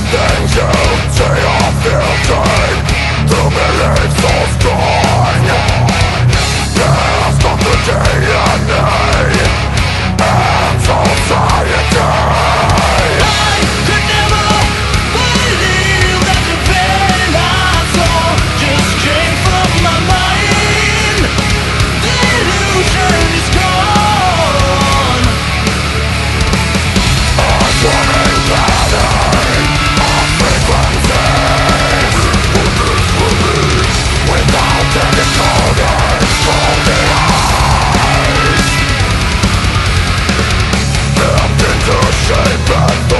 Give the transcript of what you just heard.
Wanna Santo.